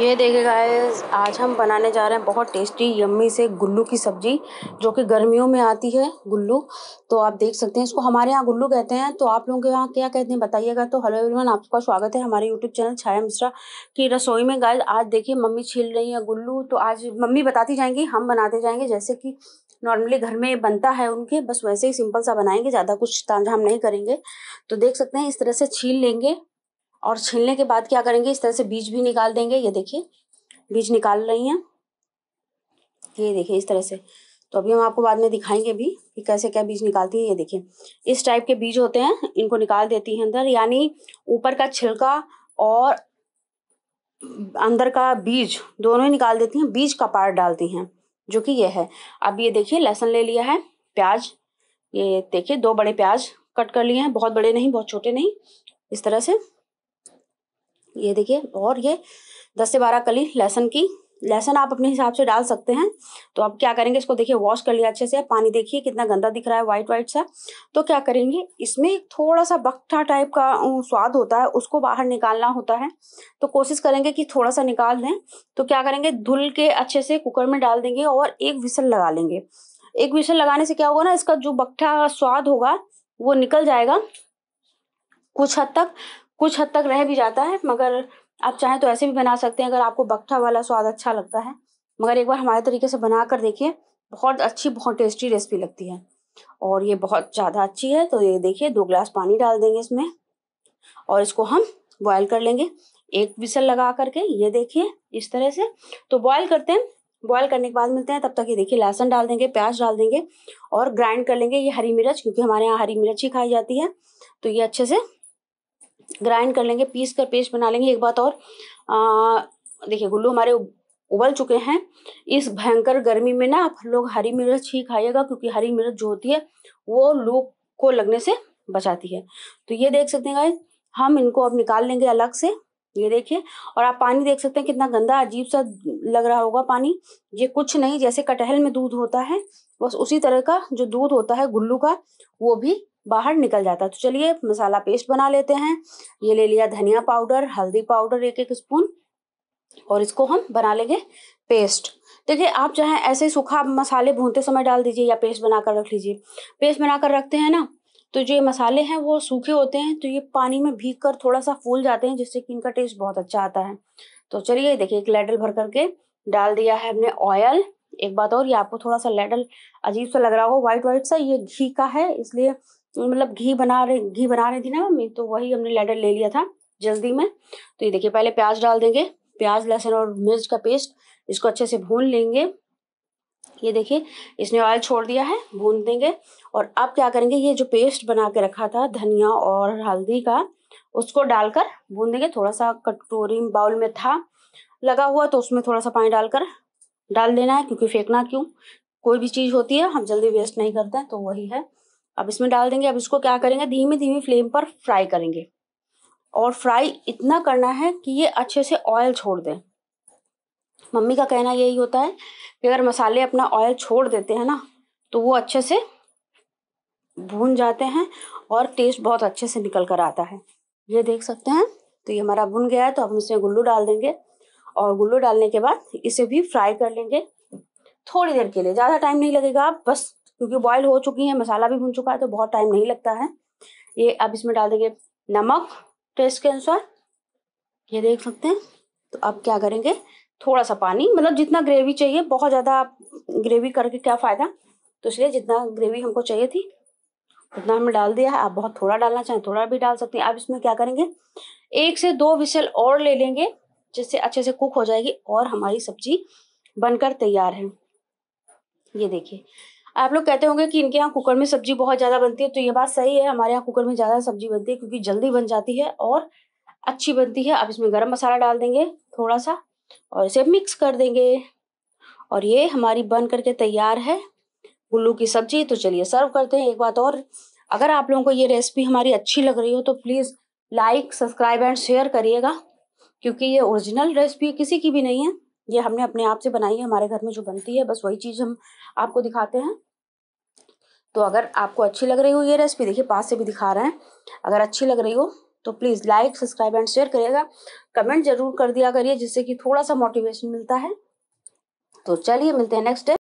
ये देखिए गाइस आज हम बनाने जा रहे हैं बहुत टेस्टी यम्मी से गुल्लू की सब्ज़ी, जो कि गर्मियों में आती है, गुल्लू। तो आप देख सकते हैं, इसको हमारे यहाँ गुल्लू कहते हैं। तो आप लोगों के यहाँ क्या कहते हैं बताइएगा? तो हेलो एवरीवन आपका स्वागत है हमारे यूट्यूब चैनल छाया मिश्रा की रसोई में। गाइस आज देखिए मम्मी छील रही है गुल्लू। तो आज मम्मी बताती जाएँगी, हम बनाते जाएँगे, जैसे कि नॉर्मली घर में बनता है उनके, बस वैसे ही सिंपल सा बनाएँगे, ज़्यादा कुछ तामझाम नहीं करेंगे। तो देख सकते हैं, इस तरह से छील लेंगे। और छीलने के बाद क्या करेंगे? इस तरह से बीज भी निकाल देंगे। ये देखिए, बीज निकाल रही हैं। ये देखिए, इस तरह से। तो अभी हम आपको बाद में दिखाएँगे भी कि कैसे क्या बीज निकालती है। ये देखिए, इस टाइप के बीज होते हैं, इनको निकाल देती है अंदर। यानी ऊपर का छिलका और अंदर का बीज दोनों ही निकाल देती हैं। बीज का पार्ट डालती हैं, जो कि ये है। अब ये देखिए, लहसुन ले लिया है, प्याज। ये देखिए, दो बड़े प्याज कट कर लिए हैं। बहुत बड़े नहीं, बहुत छोटे नहीं। इस तरह से। ये देखिए, और ये दस से बारह कली लहसन की। लहसन आप अपने हिसाब से डाल सकते हैं। तो अब क्या करेंगे, इसको देखिए वॉश कर लिया अच्छे से। पानी देखिए कितना गंदा दिख रहा है व्हाइट व्हाइट सा। तो क्या करेंगे, इसमें थोड़ा सा बख्ठा टाइप का स्वाद होता है, उसको बाहर निकालना होता है। तो कोशिश करेंगे कि थोड़ा सा निकाल दें। तो क्या करेंगे, धुल के अच्छे से कुकर में डाल देंगे और एक विसल लगा लेंगे। एक विसल लगाने से क्या होगा ना, इसका जो बख्ठा स्वाद होगा, वो निकल जाएगा। कुछ हद तक कुछ हद तक रह भी जाता है, मगर आप चाहें तो ऐसे भी बना सकते हैं, अगर आपको बख्ठा वाला स्वाद अच्छा लगता है। मगर एक बार हमारे तरीके से बना कर देखिए, बहुत अच्छी, बहुत टेस्टी रेसिपी लगती है। और ये बहुत ज़्यादा अच्छी है तो ये देखिए, दो ग्लास पानी डाल देंगे इसमें। और इसको हम बॉयल कर लेंगे। एक विसल लगा करके, ये देखिए, इस तरह से। तो बॉयल करते हैं। बॉयल करने के बाद मिलते हैं, तब तक ये देखिए, लहसुन डाल देंगे, प्याज डाल देंगे और ग्राइंड कर लेंगे ये हरी मिर्च, क्योंकि हमारे यहाँ हरी मिर्च ही खाई जाती है। तो ये अच्छे से ग्राइंड कर लेंगे, पीस कर पेस्ट बना लेंगे। एक बात और देखिए, गुल्लू हमारे उबल चुके हैं। इस भयंकर गर्मी में ना आप लोग हरी मिर्च ही खाइएगा, क्योंकि हरी मिर्च जो होती है, वो लू को लगने से बचाती है। तो ये देख सकते हैं हम इनको अब निकाल लेंगे अलग से। ये देखिए, और आप पानी देख सकते हैं कितना गंदा, अजीब सा लग रहा होगा पानी। ये कुछ नहीं, जैसे कटहल में दूध होता है, बस उसी तरह का जो दूध होता है गुल्लू का, वो भी बाहर निकल जाता है। तो चलिए, मसाला पेस्ट बना लेते हैं। ये ले लिया धनिया पाउडर, हल्दी पाउडर एक एक स्पून और इसको हम बना लेंगे पेस्ट। देखिए, आप चाहे ऐसे सूखा मसाले भूनते समय डाल दीजिए या पेस्ट बनाकर रख लीजिए। पेस्ट बनाकर रखते हैं ना तो जो ये मसाले हैं वो सूखे होते हैं तो ये पानी में भीग कर थोड़ा सा फूल जाते हैं, जिससे कि इनका टेस्ट बहुत अच्छा आता है। तो चलिए, देखिए, एक लेडल भर करके डाल दिया है हमने ऑयल। एक बात और, ये आपको थोड़ा सा लेडल अजीब सा लग रहा होगा व्हाइट व्हाइट सा, ये घी का है, इसलिए मतलब घी बना रहे, घी बना रही थी ना मम्मी तो वही हमने लेडर ले लिया था जल्दी में। तो ये देखिए, पहले प्याज डाल देंगे, प्याज, लहसुन और मिर्च का पेस्ट इसको अच्छे से भून लेंगे। ये देखिए, इसने ऑयल छोड़ दिया है, भून देंगे। और अब क्या करेंगे, ये जो पेस्ट बना के रखा था, धनिया और हल्दी का, उसको डालकर भून देंगे। थोड़ा सा कटोरी बाउल में था, लगा हुआ तो उसमें थोड़ा सा पानी डालकर डाल देना है, क्योंकि फेंकना क्यों? कोई भी चीज़ होती है, हम जल्दी वेस्ट नहीं करते हैं तो वही है। अब इसमें डाल देंगे, अब इसको क्या करेंगे? धीमे धीमे फ्लेम पर फ्राई करेंगे। और फ्राई इतना करना है कि ये अच्छे से ऑयल छोड़ दें। मम्मी का कहना यही होता है कि अगर मसाले अपना ऑयल छोड़ देते हैं ना तो वो अच्छे से भून जाते हैं और टेस्ट बहुत अच्छे से निकल कर आता है। ये देख सकते हैं तो ये हमारा भुन गया है तो हम इसमें गुल्लू डाल देंगे। और गुल्लू डालने के बाद इसे भी फ्राई कर लेंगे। थोड़ी देर के लिए, ज़्यादा टाइम नहीं लगेगा आप बस क्योंकि बॉयल हो चुकी है, मसाला भी भुन चुका है तो बहुत टाइम नहीं लगता है। ये अब इसमें डाल देंगे नमक टेस्ट के अनुसार। ये देख सकते हैं। तो अब क्या करेंगे? थोड़ा सा पानी मतलब जितना ग्रेवी चाहिए, बहुत ज़्यादा ग्रेवी करके क्या फ़ायदा? तो इसलिए जितना ग्रेवी हमको चाहिए थी, उतना हमने डाल दिया है। आप बहुत थोड़ा डालना चाहें, थोड़ा भी डाल सकते हैं। अब इसमें क्या करेंगे? एक से दो विसल और ले लेंगे, जिससे अच्छे से कुक हो जाएगी और हमारी सब्ज़ी बनकर तैयार है। ये देखिए आप लोग कहते होंगे कि इनके यहाँ कुकर में सब्ज़ी बहुत ज़्यादा बनती है तो ये बात सही है। हमारे यहाँ कुकर में ज़्यादा सब्ज़ी बनती है क्योंकि जल्दी बन जाती है और अच्छी बनती है। अब इसमें गरम मसाला डाल देंगे थोड़ा सा और इसे मिक्स कर देंगे। और ये हमारी बन करके तैयार है उल्लू की सब्ज़ी। तो चलिए सर्व करते हैं एक बात और। अगर आप लोगों को ये रेसिपी हमारी अच्छी लग रही हो तो please like, subscribe and share करिएगा, क्योंकि ये ओरिजिनल रेसिपी किसी की भी नहीं है। ये हमने अपने आप से बनाई है, हमारे घर में जो बनती है, बस वही चीज़ हम आपको दिखाते हैं। तो अगर आपको अच्छी लग रही हो ये रेसिपी देखिए पास से भी दिखा रहे हैं। अगर अच्छी लग रही हो तो please like subscribe and share करिएगा। कमेंट ज़रूर कर दिया करिए, जिससे कि थोड़ा सा मोटिवेशन मिलता है। तो चलिए मिलते हैं नेक्स्ट डे